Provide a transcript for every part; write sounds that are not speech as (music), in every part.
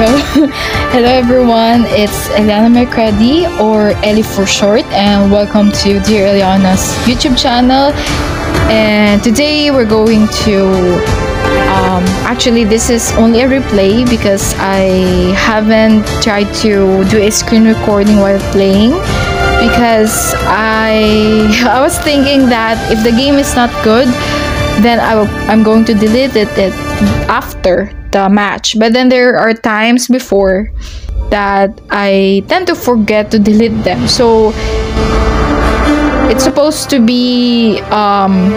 (laughs) Hello. Everyone, it's Eliana Mercredi or Ellie for short and welcome to Dear Eliana's YouTube channel. And today we're going to um, actually this is only a replay because I haven't tried to do a screen recording while playing because I (laughs) I was thinking that if the game is not good then I will, I'm going to delete it, it after the match. But then there are times before that I tend to forget to delete them. So it's supposed to be um,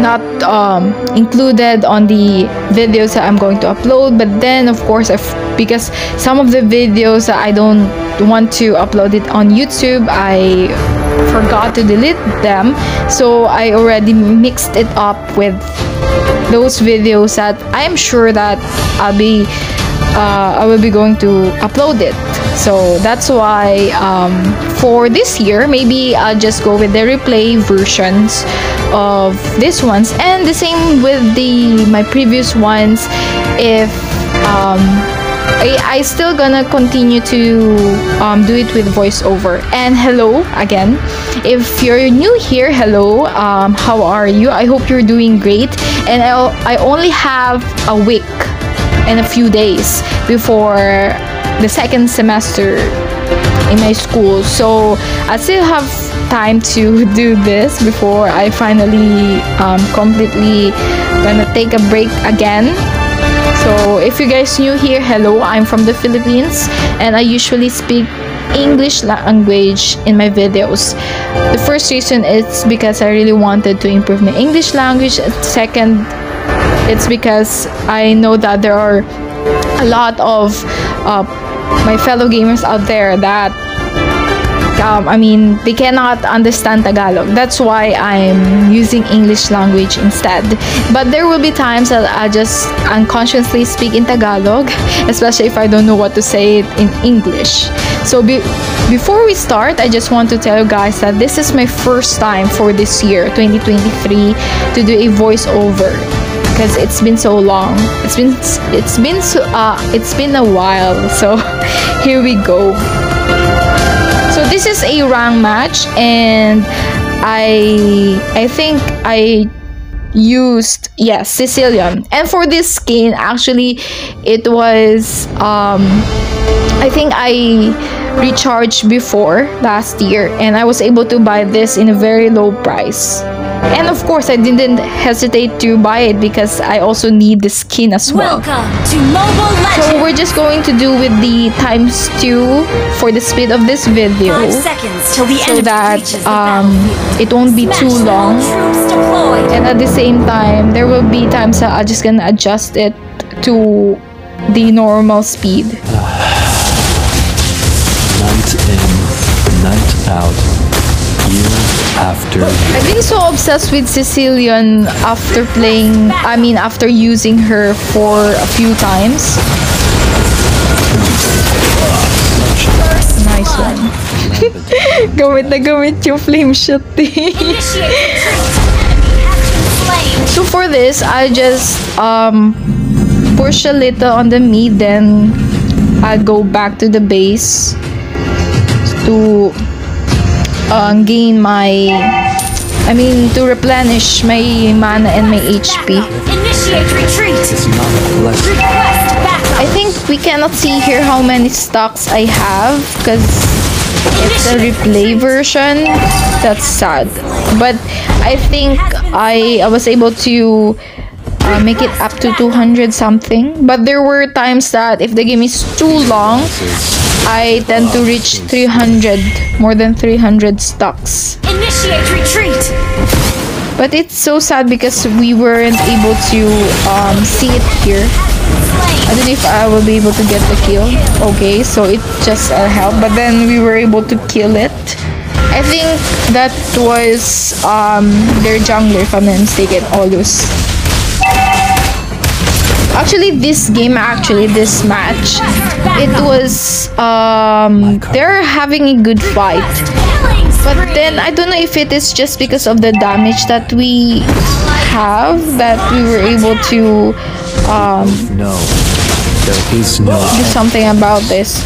not um, included on the videos that I'm going to upload. But then, of course, if, because some of the videos that I don't want to upload it on YouTube, I forgot to delete them. So I already mixed it up with those videos that I'm sure that I'll be uh, I will be going to upload it. So that's why um, for this year, maybe I'll just go with the replay versions of these ones, and the same with the my previous ones. If um, I, I still gonna continue to um, do it with voiceover. And hello again. If you're new here, hello. Um, how are you? I hope you're doing great. And I, I only have a week and a few days before the second semester in my school. So I still have time to (laughs) do this before I finally um, completely gonna take a break again so if you guys new here, hello, I'm from the Philippines and I usually speak English language in my videos. The first reason is because I really wanted to improve my English language. Second, it's because I know that there are a lot of uh, my fellow gamers out there that um, I mean, they cannot understand Tagalog. That's why I'm using English language instead. But there will be times that I just unconsciously speak in Tagalog, (laughs) especially if I don't know what to say in English. So be before we start, I just want to tell you guys that this is my first time for this year, 2023, to do a voiceover because it's been so long. It's been it's been so uh it's been a while. So (laughs) here we go. This is a rank match and I I think I used yes Cecilion. And for this skin actually it was um I think I recharged before last year and I was able to buy this in a very low price of course, I didn't hesitate to buy it because I also need the skin as well. Welcome to Mobile Legends! So we're just going to do with the times 2 for the speed of this video. Five seconds till the So enemy that um, it won't be Smash too long. And at the same time, there will be times that I'm just gonna adjust it to the normal speed. Night in, night out, year after. I've been so obsessed with Cecilion after playing, I mean, after using her for a few times. Nice one. gamit na gamit yung flame shot. (laughs) So for this, I just um push a little on the mid, then I'll go back to the base to uh, gain my, I mean, to replenish my mana and my HP. Initiate retreat. It's not. Request backup. I think we cannot see here how many stocks I have because it's a replay version. That's sad. But I think I, I was able to uh, make it up to 200 something. But there were times that if the game is too long, I tend to reach 300, more than 300 stocks. Initiate retreat. But it's so sad because we weren't able to um, see it here. I don't know if I will be able to get the kill. Okay, so it just uh, helped, but then we were able to kill it. I think that was um, their jungler, if I'm not mistaken, Aulus. Actually, this game, actually, this match, it was, um, they're having a good fight. But then I don't know if it is just because of the damage that we have that we were able to um No, There is no do something about this.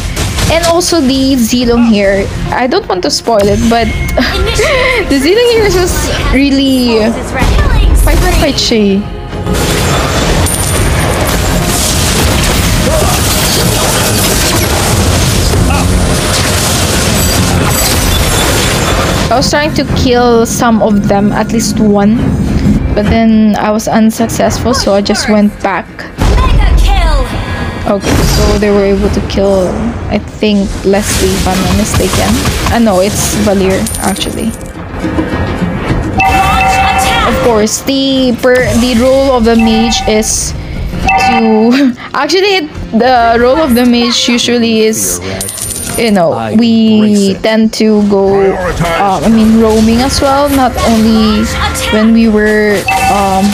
And also the Zilong here. I don't want to spoil it, but (laughs) the Zilong here is just really quite quite shy. I was trying to kill some of them, at least one, but then I was unsuccessful, so I just went back. Okay, so they were able to kill, I think, Leslie, if I'm not mistaken. Uh, no, it's Valir, actually. Of course, the per the role of the mage is to (laughs) actually the role of the mage usually is you know I we tend to go um, I mean roaming as well not only when we were um,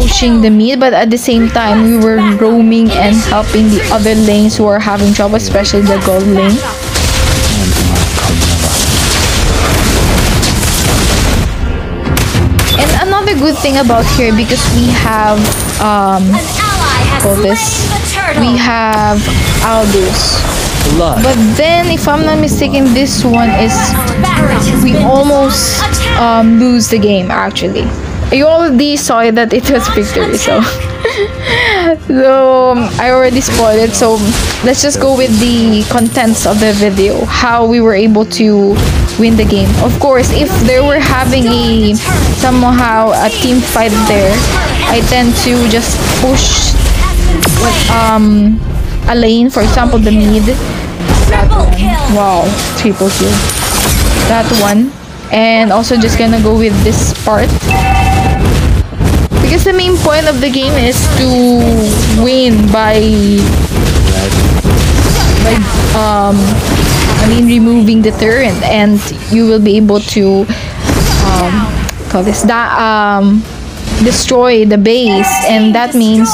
pushing the mid but at the same time we were roaming and helping the other lanes who are having trouble especially the gold lane and my Carmilla. and another good thing about here because we have um, An ally call slain this the turtle. We have Aldous Blood. But then, if I'm not mistaken, this one is we almost um, lose the game actually. You already saw that it was victory, so (laughs) so um, I already spoiled it. So let's just go with the contents of the video, how we were able to win the game. Of course, if they were having a somehow a team fight there, I tend to just push Has been slain. Um a lane, for example, the mid. Triple kill. Wow, triple kill. That one. And also just gonna go with this part. Because the main point of the game is to win by by um I mean removing the turret and you will be able to um call this that um destroy the base and that means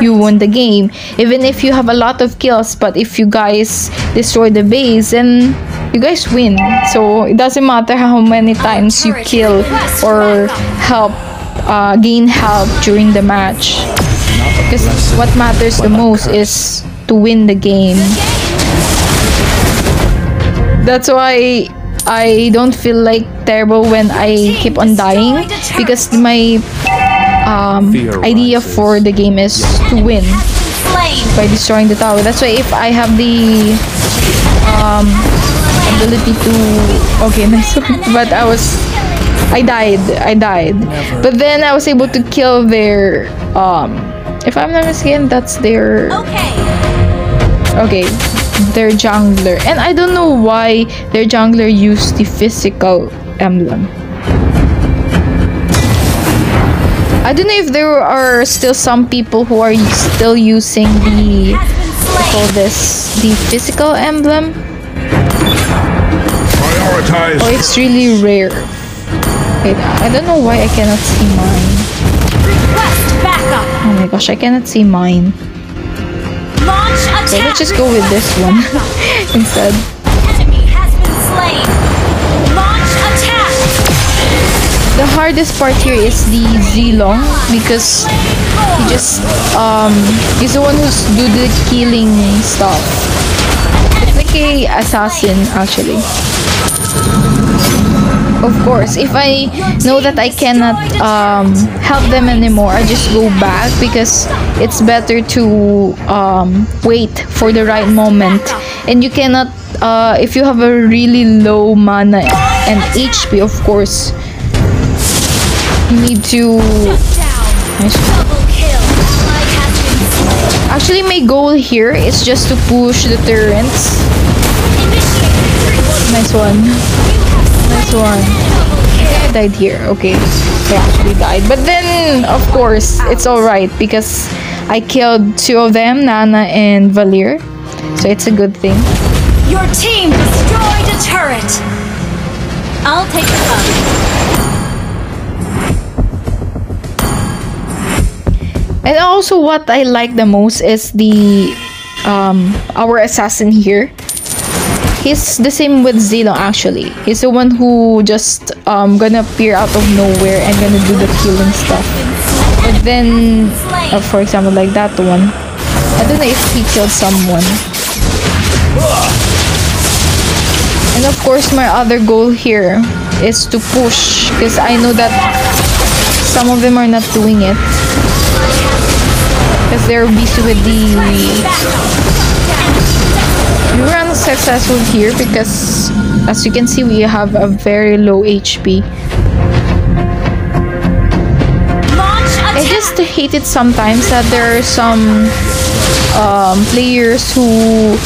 you won the game. Even if you have a lot of kills but if you guys destroy the base then you guys win. So it doesn't matter how many times you kill or help uh, gain help during the match. Because what matters the most is to win the game. That's why I don't feel like terrible when I keep on dying because my um, idea for the game is to win Has been slain. by destroying the tower. That's why if I have the um, ability to okay, (laughs) nice one. But I was I died. I died. But then I was able to kill their um if I'm not mistaken, that's their Okay. okay their jungler and i don't know why their jungler used the physical emblem i don't know if there are still some people who are still using the Has been call this the physical emblem Prioritize. or it's really rare Wait, i don't know why i cannot see mine Request backup. oh my gosh i cannot see mine Launch attack. okay let's just go with this one (laughs) instead The hardest part here is the Zilong because he just um he's the one who's do the killing stuff. It's like a assassin actually. Of course, if I know that I cannot um, help them anymore, I just go back because it's better to um, wait for the right moment. And you cannot, uh, if you have a really low mana and HP, of course, need to. Actually, my goal here is just to push the turrets. Nice one. Nice one. I died here. Okay. I actually died. But then, of course, it's alright because I killed two of them, Nana and Valir. So it's a good thing. Your team destroyed a turret. I'll take the hug. And also, what I like the most is the um our assassin here. He's the same with Zilong actually. He's the one who just um gonna appear out of nowhere and gonna do the killing stuff. But then, uh, for example, like that one. I don't know if he killed someone. And of course, my other goal here is to push because I know that some of them are not doing it because they're busy with the we were unsuccessful here because as you can see we have a very low HP I just hate it sometimes that there are some um, players who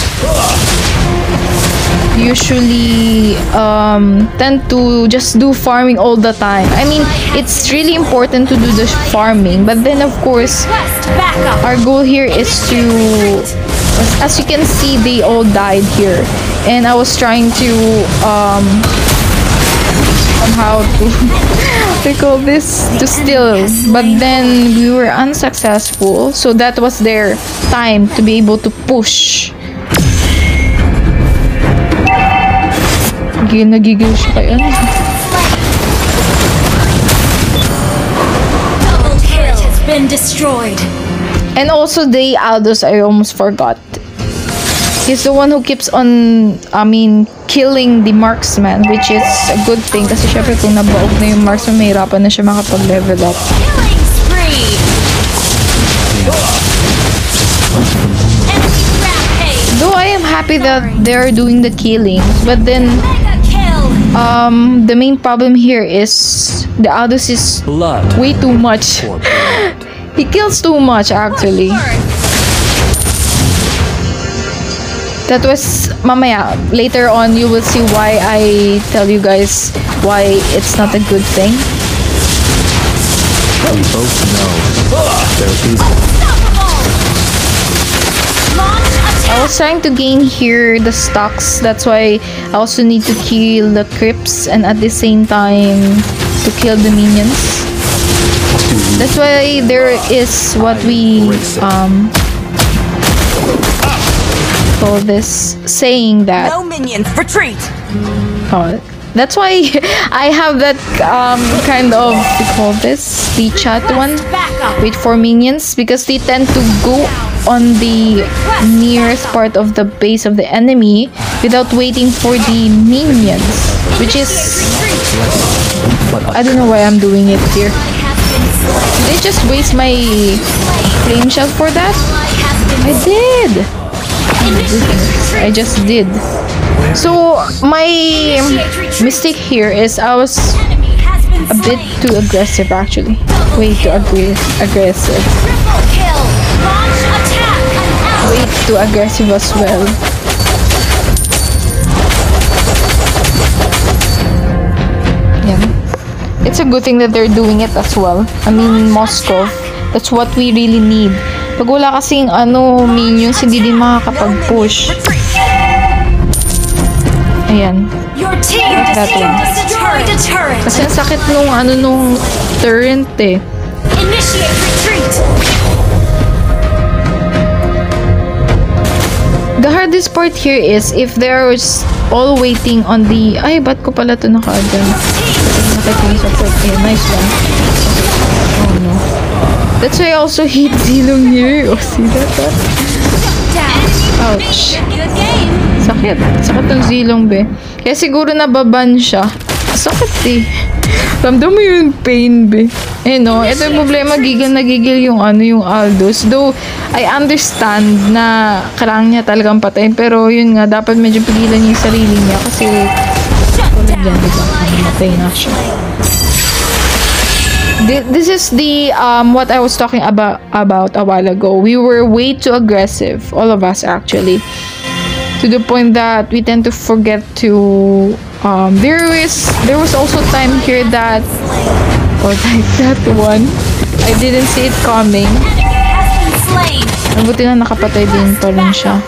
usually um, tend to just do farming all the time. I mean, it's really important to do the farming, but then of course, our goal here is to as, you can see they all died here. And i was trying to um somehow to (laughs) call this to steal. But then we were unsuccessful so that was their time to be able to push Gigil na gigil siya kay ano. Been destroyed. And also the Aldous, I almost forgot. He's the one who keeps on, I mean, killing the marksman, which is a good thing kasi syempre kung nabaog na yung marksman, mahirapan na siya makapag-level up. Killing spree. Though I am happy that they're doing the killing, but then. Um the main problem here is the Aldous is Blood way too much. (laughs) He kills too much actually. First. That was mamaya. Later on, you will see why I tell you guys why it's not a good thing. We both know there is Unstoppable. Launch I was trying to gain here the stocks. That's why I also need to kill the creeps and at the same time to kill the minions. That's why there is what we um call this saying that No minions, retreat! Oh, that's why (laughs) I have that um kind of we call this the chat one with four minions because they tend to go on the nearest part of the base of the enemy without waiting for the minions, which is I don't know why I'm doing it here. Did I just waste my flame shell for that? I did. I just did. So my mistake here is I was a bit too aggressive actually. Way too aggressive. Way too aggressive as well. Yeah. It's a good thing that they're doing it as well. I mean, Moscow. That's what we really need. Pag wala kasing ano, minions, hindi din makakapag-push. Ayan. That one. Kasi ang sakit nung ano nung turret eh. Initiate retreat. The hardest part here is if there's all waiting on the... Ay, ba't ko pala ito naka-adjust? Nakita support. Eh, nice one. Oh no. That's why I also hate Zilong here. Oh, see that? that? Ouch. Sakit. Sakit ng Zilong, be. Kaya siguro nababan siya. Sakit eh. Ramdam mo yung pain, be. Eh no, ito yung problema, gigil na gigil yung ano, yung Aldous. Though, I understand na kailangan niya talagang patayin. Pero yun nga, dapat medyo pigilan niya yung sarili niya. Kasi, tulad down. yan, diba? Namatay This is the um what I was talking about about a while ago. We were way too aggressive, all of us actually, to the point that we tend to forget to. Um, there is there was also time here that, or like that one, I didn't see it coming. Mabuti na nakapatay din pa rin siya.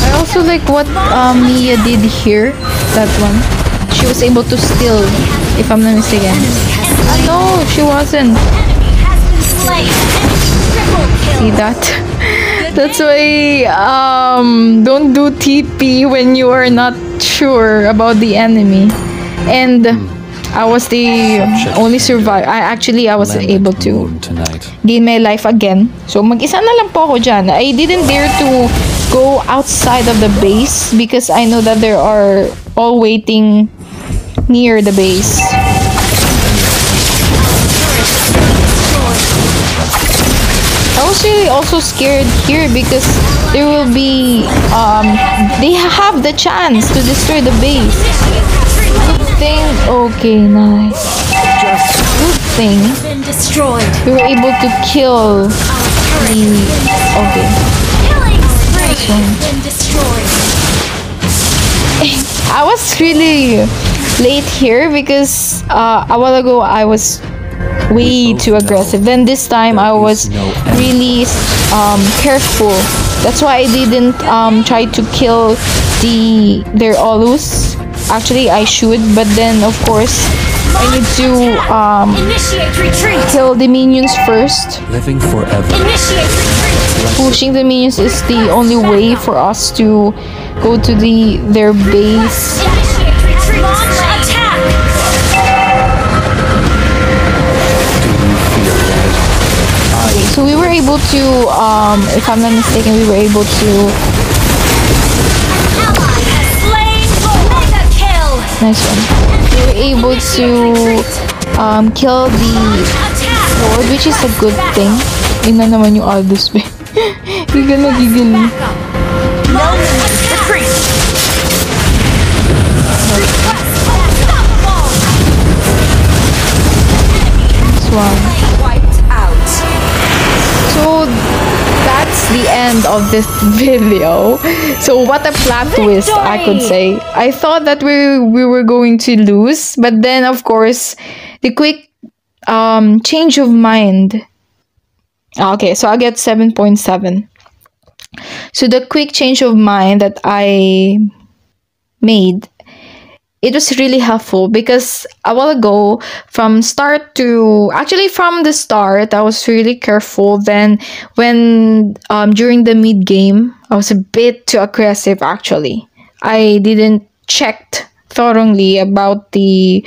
I also like what um, Miya did here. That one. She was able to steal, if I'm not mistaken. Ah, no, she wasn't. See that? That's why um don't do TP when you are not sure about the enemy. And I was the only survivor. I actually I was able to gain my life again. So mag-isa na lang po ako dyan. I didn't dare to go outside of the base because I know that there are all waiting near the base. I was really also scared here because there will be um they have the chance to destroy the base. Good thing okay nice. Good thing we were able to kill the okay Killing spree. Been destroyed. (laughs) i was really late here because uh, a while ago i was way too aggressive then this time i was really um, careful that's why i didn't um, try to kill the their Aulus actually i should but then of course i need to um, Initiate retreat. kill the minions first Living forever. Pushing the minions is the only way for us to go to the their base. So we were able to, um, if I'm not mistaken, we were able to. Nice one. We were able to um, kill the. Lord, which is a good thing. Yun na naman yung Aldous Bay. Gigil na gigil. Launch attack. Retreat. This (laughs) one. So that's the end of this (laughs) video. So what a plot twist I could say. I thought that we we were going to lose, but then of course the quick um change of mind. Ah, Okay, so I get 7.7. So the quick change of mind that I made it was really helpful because a while ago from start to actually from the start i was really careful. Then when um, during the mid game i was a bit too aggressive actually. I didn't checked thoroughly about the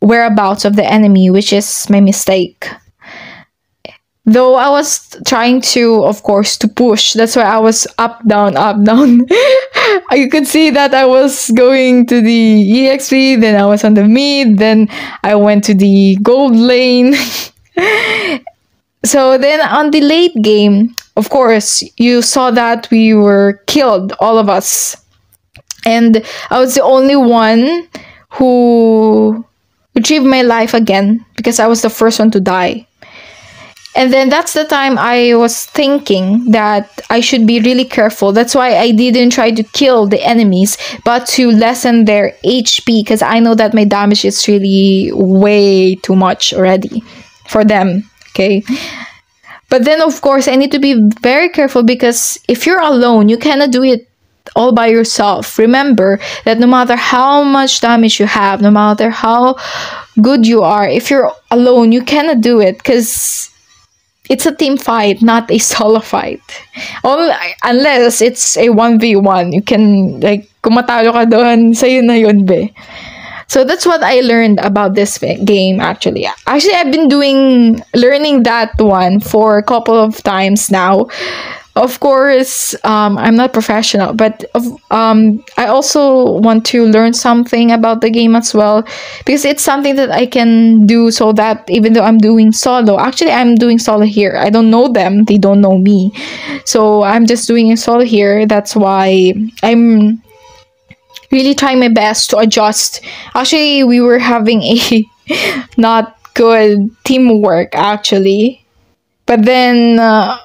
whereabouts of the enemy which is my mistake though i was trying to of course to push. That's why i was up down up (laughs) down. You could see that i was going to the exp then i was on the mid then i went to the gold lane. (laughs) So then on the late game of course you saw that we were killed all of us. And i was the only one who retrieved my life again because i was the first one to die and then that's the time I was thinking that I should be really careful. That's why I didn't try to kill the enemies, but to lessen their HP because I know that my damage is really way too much already for them. Okay. But then, of course, I need to be very careful because if you're alone, you cannot do it all by yourself. Remember that no matter how much damage you have, no matter how good you are, if you're alone, you cannot do it because it's a team fight, not a (laughs) solo fight. All, unless it's a 1v1. You can, like, kung matalo ka doon, sa'yo na yun, be. So that's what I learned about this game actually. Actually, I've been doing learning that one for a couple of times now. Of course, um, I'm not professional, but um, I also want to learn something about the game as well because it's something that I can do so that even though I'm doing solo, actually, I'm doing solo here. I don't know them, they don't know me. So I'm just doing a solo here. That's why I'm really trying my best to adjust. Actually, we were having a (laughs) not good teamwork actually. But then uh,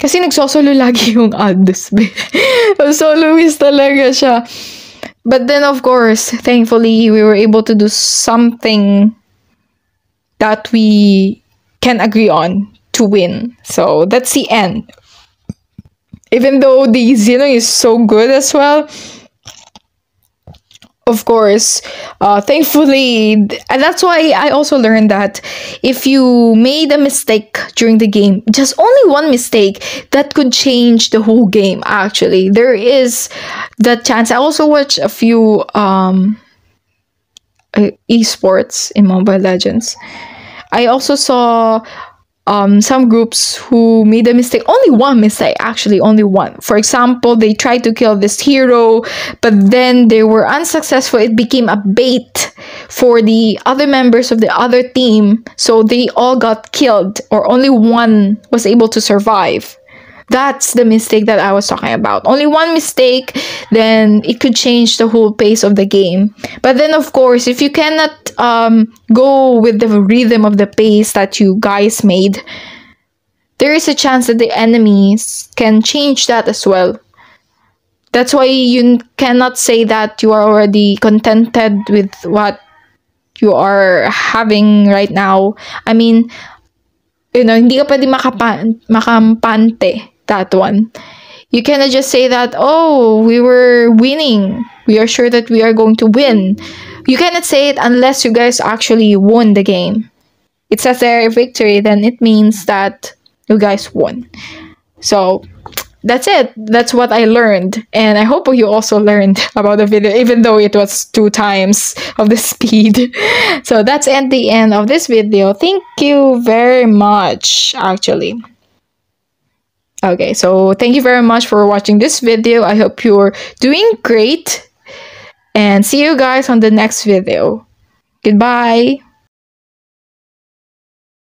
kasi nagsosolo lagi (laughs) yung be. Soloist talaga siya. But then of course, thankfully, we were able to do something that we can agree on to win. So that's the end even though the Xeno is so good as well, of course, uh, thankfully, and that's why I also learned that if you made a mistake during the game, just only one mistake, that could change the whole game. Actually, there is that chance. I also watch a few um, uh, esports in Mobile Legends. I also saw um, some groups who made a mistake, only one mistake, actually, only one. For example, they tried to kill this hero, but then they were unsuccessful. It became a bait for the other members of the other team, so they all got killed, or only one was able to survive. That's the mistake that I was talking about. Only one mistake, then it could change the whole pace of the game. But then, of course, if you cannot um, go with the rhythm of the pace that you guys made, there is a chance that the enemies can change that as well. That's why you cannot say that you are already contented with what you are having right now. I mean, you know, hindi ka pwede makapan makampante that one. You cannot just say that, oh, we were winning. We are sure that we are going to win. You cannot say it unless you guys actually won the game. It says there victory, then it means that you guys won. So that's it. That's what I learned. And I hope you also learned (laughs) about the video, even though it was two times of the (laughs) speed. so that's at the end of this video. Thank you very much, actually. Okay, so thank you very much for watching this video. I hope you're doing great. And see you guys on the next video. Goodbye.